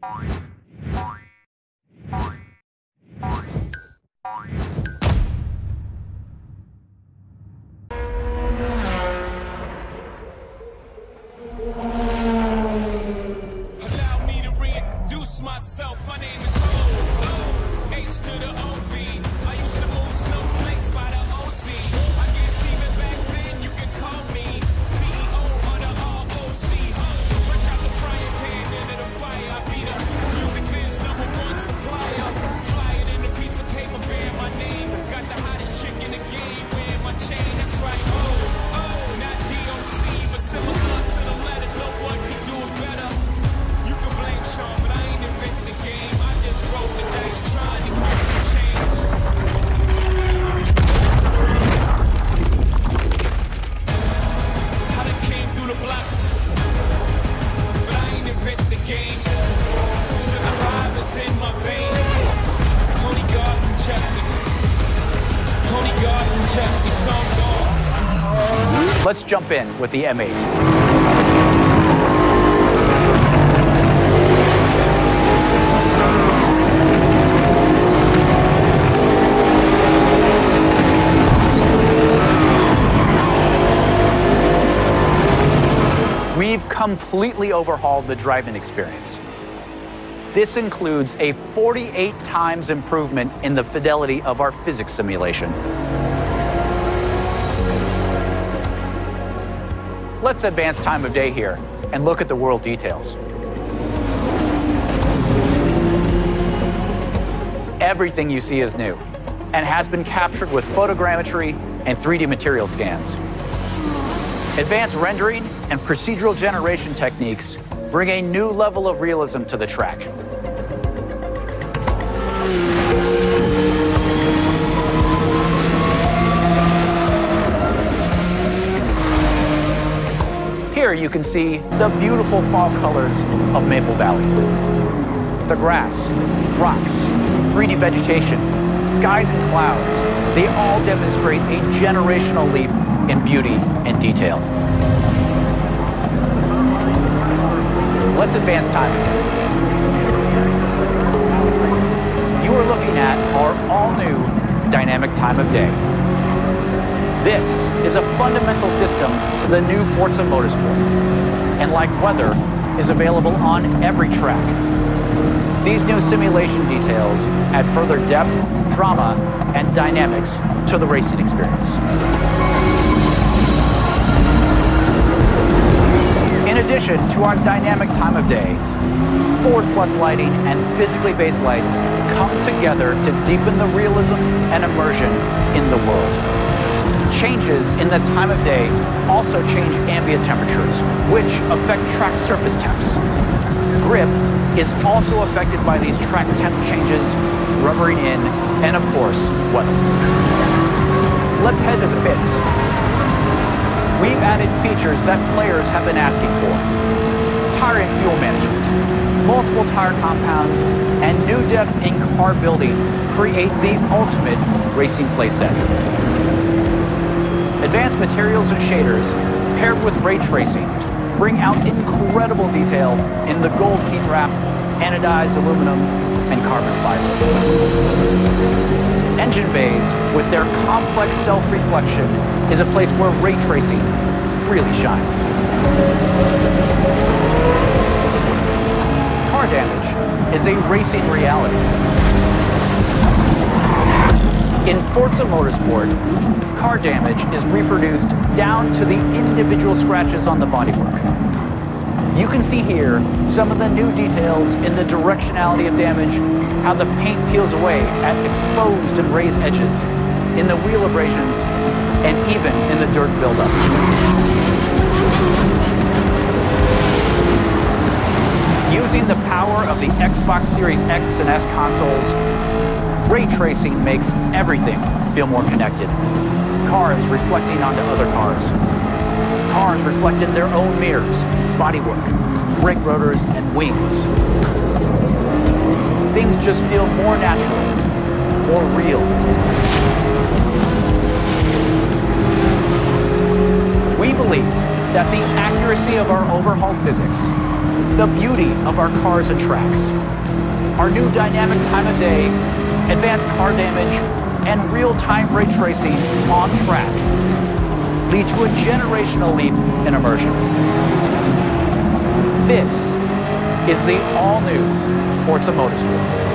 Allow Let's jump in with the M8. We've completely overhauled the driving experience. This includes a 48 times improvement in the fidelity of our physics simulation. Let's advance time of day here and look at the world details. Everything you see is new and has been captured with photogrammetry and 3D material scans. Advanced rendering and procedural generation techniques bring a new level of realism to the track. You can see the beautiful fall colors of Maple Valley. The grass, rocks, 3D vegetation, skies and clouds, they all demonstrate a generational leap in beauty and detail. Let's advance time. You are looking at our all-new dynamic time of day. This is a fundamental system to the new Forza Motorsport, and like weather, is available on every track. These new simulation details add further depth, drama, and dynamics to the racing experience. In addition to our dynamic time of day, Ford Plus lighting and physically based lights come together to deepen the realism and immersion in the world. Changes in the time of day also change ambient temperatures, which affect track surface temps. Grip is also affected by these track temp changes, rubbering in, and of course, weather. Let's head to the pits. We've added features that players have been asking for. Tire and fuel management, multiple tire compounds, and new depth in car building create the ultimate racing playset. Advanced materials and shaders, paired with ray tracing, bring out incredible detail in the gold heat wrap, anodized aluminum, and carbon fiber. Engine bays, with their complex self-reflection, is a place where ray tracing really shines. Car damage is a racing reality. In Forza Motorsport, car damage is reproduced down to the individual scratches on the bodywork. You can see here some of the new details in the directionality of damage, how the paint peels away at exposed and raised edges, in the wheel abrasions, and even in the dirt buildup. Power of the Xbox Series X and S consoles, ray tracing makes everything feel more connected. Cars reflecting onto other cars. Cars reflect in their own mirrors, bodywork, brake rotors, and wings. Things just feel more natural, more real. We believe that the accuracy of our overhauled physics the beauty of our cars and tracks. Our new dynamic time of day, advanced car damage, and real-time ray tracing on track lead to a generational leap in immersion. This is the all-new Forza Motorsport.